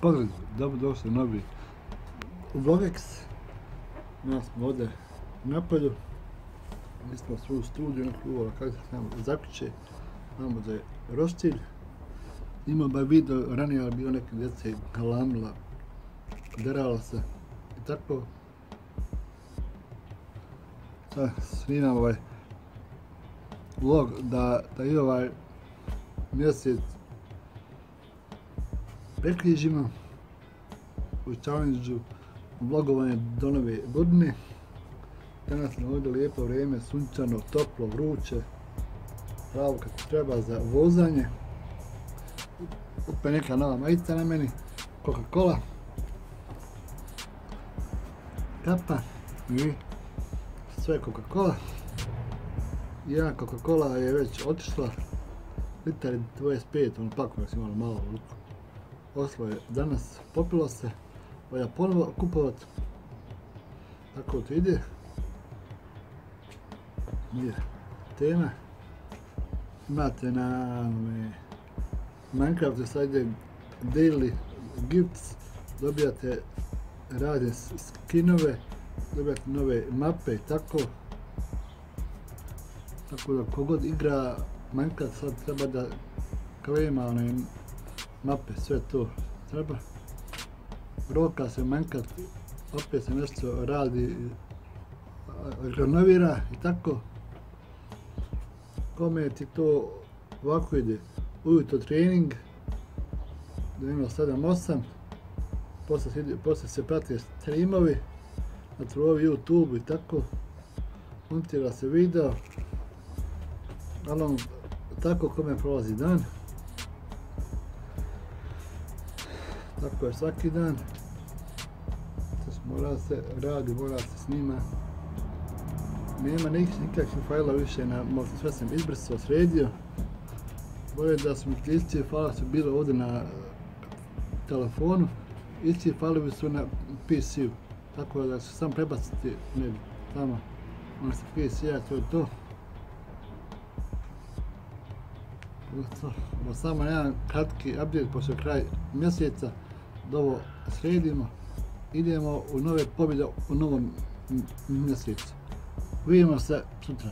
Pozdrav, dobro došli novi Vlogex. Nas smo ovdje napolju. Mi smo svoju studiju na kluvova kako se tamo zaključe. Tamo da je roštilj. Imao ba video ranije, ali bio neke djece galamila, derala se i tako. Sad snimam ovaj vlog da, da i ovaj mjesec prekrižimo u challenge vlogovanje do nove godine. Danas nam ovdje lijepo vrijeme, sunčano, toplo, vruće, pravo kako treba za vozanje. Opet neka nova majica na meni, Coca-Cola, kapa i sve Coca-Cola. Jedna Coca-Cola je već otišla, litar 25, ono pakovno si imalo malo Oslo je danas, popilo se, valja ponovo kupovat. Tako to ide. Nije tema. Imate na Minecraftu sad ide daily gifts, dobijate razne skinove, dobijate nove mape i tako. Tako da kogod igra Minecraft sad treba da klema onaj mape, sve to treba. Roka se manjkat, opet se nešto radi, renovira i tako. Kome ti to ovako ide, ujutro trening, da ima 7-8, poslije, se prate streamovi, na trovi YouTube i tako, montira se video, ali tako kome prolazi dan. Tako je svaki dan. Mora se radi, mora se snima. Nema nikakvih fajla više, na, sve sam izbrisao, sredio. Bolje da su mi isti fajla su bile ovdje na telefonu, isti fajlovi su na PC-u. Tako da ću sam prebaciti ne, tamo, ono se PC-a, to je to. Ovo samo jedan kratki update poslije kraj mjeseca da ovo sredimo, idemo u nove pobjede u novom mjesecu. Vidimo se sutra.